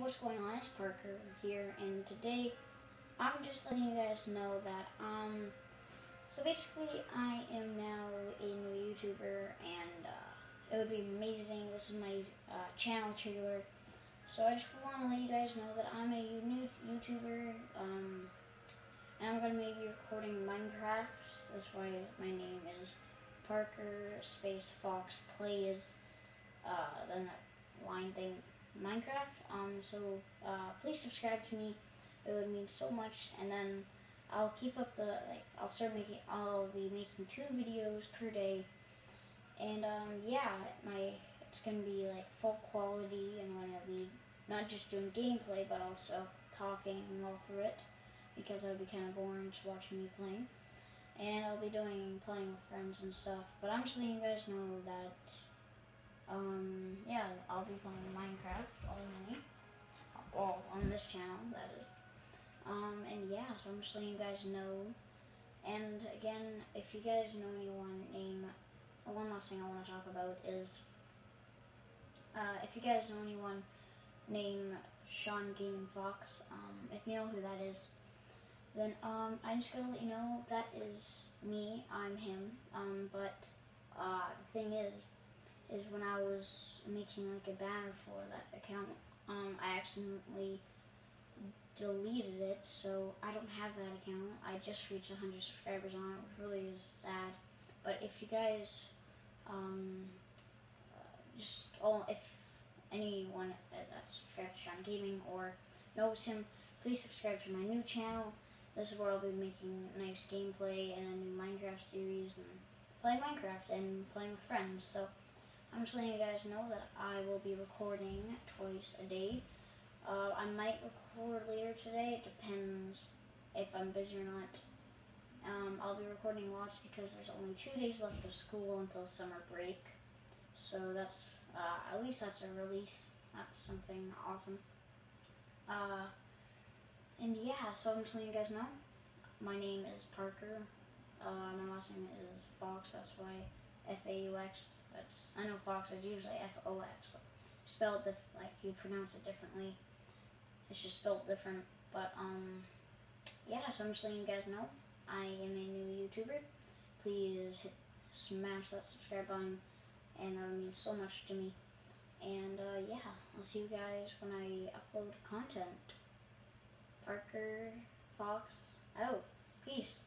what's going on? It's Parker here, and today I'm just letting you guys know that, um, so basically I am now a new YouTuber, and uh, it would be amazing. This is my uh, channel trailer, so I just want to let you guys know that I'm a new YouTuber, um, and I'm going to be recording Minecraft. That's why my name is Parker Space Faux Plays, uh, then that line thing Minecraft. Um, so uh, please subscribe to me. It would mean so much. And then I'll keep up the like. I'll start making. I'll be making two videos per day. And um, yeah, my it's gonna be like full quality. I'm gonna be not just doing gameplay, but also talking all through it because would be kind of boring just watching me playing. And I'll be doing playing with friends and stuff. But I'm just letting you guys know that um, yeah, I'll be playing Minecraft only. Well, on this channel, that is. Um, and yeah, so I'm just letting you guys know. And again, if you guys know anyone, name. One last thing I want to talk about is, uh, if you guys know anyone, name Sean Gaming Fox. Um, if you know who that is, then um, I'm just gonna let you know that is me. I'm him. Um, but uh, the thing is, is when I was making like a banner for that account, um, I accidentally deleted it, so I don't have that account. I just reached 100 subscribers on it, which really is sad. But if you guys, um, uh, just all, if anyone that subscribes to Sean Gaming or knows him, please subscribe to my new channel. This is where I'll be making nice gameplay and a new Minecraft series and playing Minecraft and playing with friends. So. I'm just letting you guys know that I will be recording twice a day. Uh, I might record later today. It depends if I'm busy or not. Um, I'll be recording lots because there's only two days left of school until summer break. So that's, uh, at least that's a release. That's something awesome. Uh, and yeah, so I'm just letting you guys know. My name is Parker. Uh, my last name is Faux, that's why F-A-U-X. That's I know Fox is usually F-O-X, but spelled dif- like you pronounce it differently. It's just spelled different. But um, yeah. So I'm just letting you guys know I am a new YouTuber. Please hit, smash that subscribe button, and that would mean so much to me. And uh, yeah, I'll see you guys when I upload content. Parker Faux out. Peace.